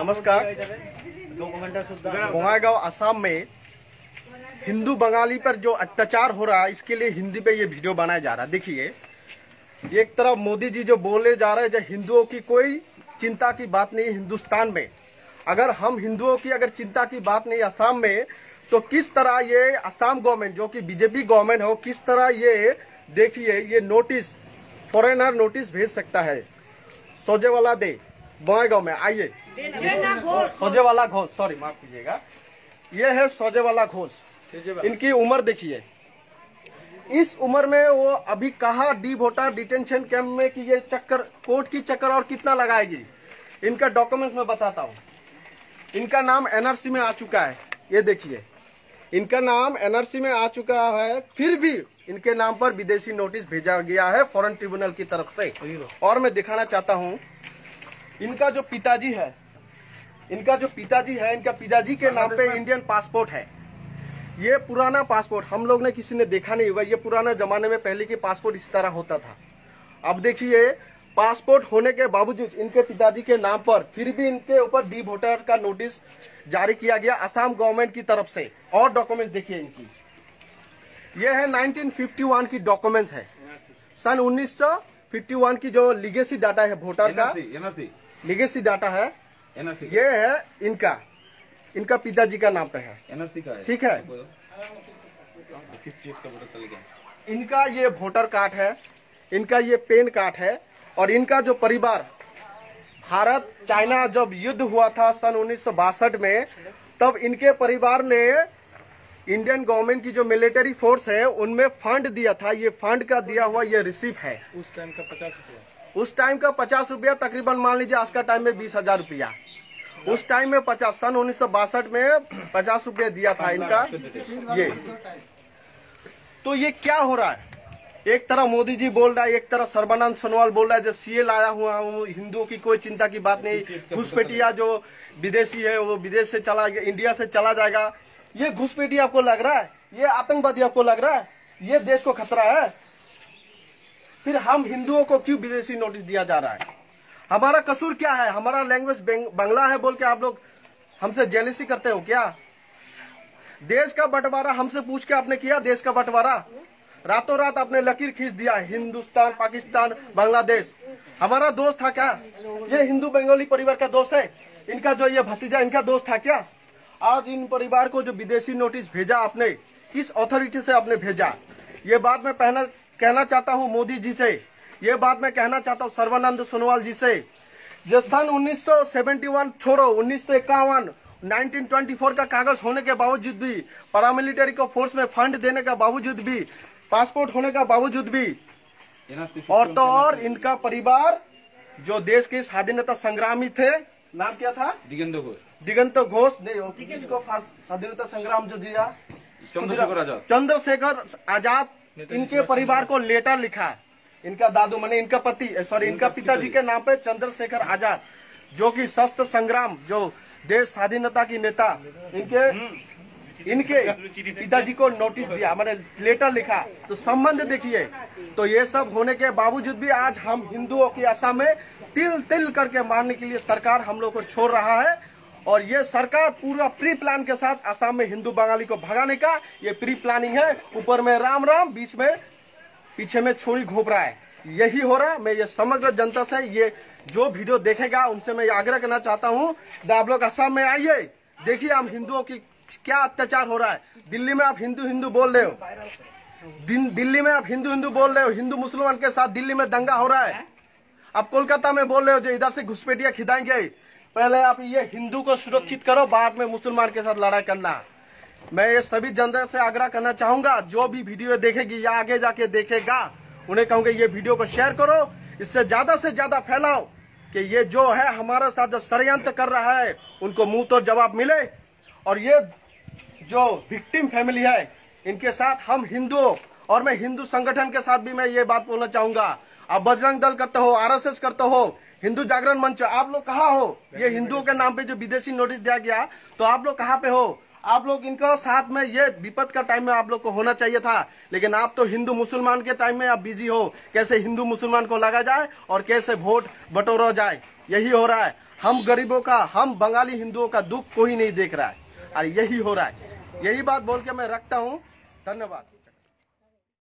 नमस्कार। बोंगाईगांव, आसाम में हिंदू बंगाली पर जो अत्याचार हो रहा है, इसके लिए हिंदी पे ये वीडियो बनाया जा रहा है। देखिए एक तरफ़ मोदी जी जो बोले जा रहे हैं जो हिंदुओं की कोई चिंता की बात नहीं हिंदुस्तान में। अगर हम हिंदुओं की अगर चिंता की बात नहीं असम में तो किस तरह ये असम गवर्नमेंट जो कि बीजेपी गवर्नमेंट हो किस तरह ये देखिए ये नोटिस फॉरेनर नोटिस भेज सकता है। सोजेवाला दे बोएगांव में आइए। सोजेवाला घोष सॉरी माफ़ कीजिएगा। ये है सोजेवाला घोष। इनकी उम्र देखिए। इस उम्र में वो अभी कहा डी वोटर डिटेंशन कैंप में कि ये चक्कर कोर्ट की चक्कर और कितना लगाएगी? इनका डॉक्यूमेंट्स में बताता हूँ। इनका नाम एनआरसी में आ चुका है। ये देखिए। इनका नाम एनआरसी में आ चुका है फिर भी इनके नाम पर विदेशी नोटिस भेजा गया है फॉरेन ट्रिब्यूनल की तरफ़ से। और मैं दिखाना चाहता हूँ इनका जो पिताजी है इनका जो पिताजी है इनका पिताजी के नाम पे इंडियन पासपोर्ट है। ये पुराना पासपोर्ट हम लोग ने किसी ने देखा नहीं होगा ये पुराना जमाने में पहले के पासपोर्ट इस तरह होता था। अब देखिए पासपोर्ट होने के बावजूद इनके पिताजी के नाम पर फिर भी इनके ऊपर डी वोटर का नोटिस जारी किया गया असम गवर्नमेंट की तरफ़ से। और डॉक्यूमेंट देखिए इनकी। ये है 1951 की डॉक्यूमेंट्स है। सन 1951 की जो लिगेसी डाटा है वोटर का लिगेसी डाटा है ये है इनका। इनका पिताजी का नाम पे है। एनआरसी का है। ठीक है? किस चीज़ का पता चल इनका ये वोटर कार्ड है इनका ये पेन कार्ड है और इनका जो परिवार भारत चाइना जब युद्ध हुआ था सन उन्नीस सौ बासठ में तब इनके परिवार ने इंडियन गवर्नमेंट की जो मिलिट्री फोर्स है उनमें फंड दिया था। ये फंड का दिया हुआ ये रिसिप्ट है। उस टाइम का पचास रुपया। उस टाइम का पचास रुपया तकरीबन मान लीजिए आज का टाइम में बीस हज़ार रुपया। उस टाइम में पचास, सन उन्नीस सौ बासठ में पचास रुपया दिया था इनका। ये। तो ये क्या हो रहा है? एक तरह मोदी जी बोल रहा है, एक तरह सर्बानंद सोनोवाल बोल रहा है, जो सीए लाया हुआ हूँ, हिंदुओं की कोई चिंता की बात नहीं। घुसपेटिया जो विदेशी है, वो विदेश से चला इंडिया से चला जाएगा। ये घुसपैठी आपको लग रहा है? ये आतंकवादी आपको लग रहा है? ये देश को खतरा है? फिर हम हिंदुओं को क्यों विदेशी नोटिस दिया जा रहा है? हमारा कसूर क्या है? हमारा लैंग्वेज बंगला है बोल के आप लोग हमसे जेलिसी करते हो क्या? देश का बंटवारा हमसे पूछ के आपने किया देश का बंटवारा? रातों रात आपने लकीर खींच दिया, हिंदुस्तान, पाकिस्तान, बांग्लादेश। हमारा दोस्त था क्या? ये हिंदू बंगाली परिवार का दोस्त है? इनका जो ये भतीजा, इनका दोस्त था क्या? आज इन परिवार को जो विदेशी नोटिस भेजा आपने, किस अथॉरिटी से आपने भेजा? ये बात मैं पहना, कहना चाहता हूँ मोदी जी से। ये बात मैं कहना चाहता हूँ सर्वानंद सोनोवाल जी से। जो सन 1971 छोड़ो उन्नीस सौ इक्यावन 1924 का कागज़ होने के बावजूद भी पैरामिलिट्री को फोर्स में फंड देने का बावजूद भी पासपोर्ट होने का बावजूद भी और तो और इनका परिवार जो देश के स्वाधीनता संग्रामी थे नाम क्या था? दिगंत घोष। दिगंत घोष नहीं हो किसको स्वाधीनता संग्राम जो दिया? चंद्रशेखर आज़ाद। चंद्रशेखर आज़ाद इनके परिवार को लेटर लिखा। इनका दादू माने इनका पति सॉरी इनका पिताजी के नाम पे चंद्रशेखर आज़ाद जो कि शस्त्र संग्राम जो देश स्वाधीनता की नेता इनके इनके पिताजी को नोटिस दिया मैंने लेटर लिखा। तो संबंध देखिए तो ये सब होने के बावजूद भी आज हम हिंदुओं की आशा में तिल तिल करके मारने के लिए सरकार हम लोग को छोड़ रहा है। और ये सरकार पूरा प्री प्लान के साथ असम में हिंदू बंगाली को भगाने का ये प्री प्लानिंग है। ऊपर में राम राम बीच में पीछे में छोड़ी घोप रहा है। यही हो रहा है। मैं ये समग्र जनता से ये जो वीडियो देखेगा, उनसे मैं आग्रह करना चाहता हूँ आप लोग असम में आइए। देखिए, हम हिंदुओं की क्या अत्याचार हो रहा है। दिल्ली में आप हिंदू हिंदू बोल रहे हो। दिल्ली में आप हिंदू हिंदू बोल रहे हो। हिंदू मुसलमान के साथ दिल्ली में दंगा हो रहा है। आप कोलकाता में बोल रहे हो जो इधर से घुसपैठिया खिदाएँगे। पहले आप ये हिंदू को सुरक्षित करो, बाद में मुसलमान के साथ लड़ाई करना। मैं ये सभी जनता से आग्रह करना चाहूँगा, जो भी वीडियो देखेगी या आगे जाके देखेगा, उन्हें कहूँगा ये वीडियो को शेयर करो, इससे ज़्यादा से ज़्यादा फैलाओ कि ये जो है हमारे साथ जो षडयंत्र कर रहा है, उनको मुँह तो जवाब मिले। और ये जो विक्टिम फैमिली है, इनके साथ हम हिंदुओं और मैं हिंदू संगठन के साथ भी मैं ये बात बोलना चाहूँगा। आप बजरंग दल करते हो, आरएसएस करते हो, हिंदू जागरण मंच, आप लोग कहाँ हो? ये हिंदुओं के नाम पे जो विदेशी नोटिस दिया गया तो आप लोग कहाँ पे हो? आप लोग इनका साथ में ये विपद का टाइम में आप लोग को होना चाहिए था। लेकिन आप तो हिंदू मुसलमान के टाइम में आप बिज़ी हो। कैसे हिंदू मुसलमान को लगा जाए और कैसे वोट बटोरा जाए? यही हो रहा है। हम गरीबों का, हम बंगाली हिंदुओं का दुख कोई नहीं देख रहा है। और यही हो रहा है। यही बात बोल के मैं रखता हूँ। धन्यवाद।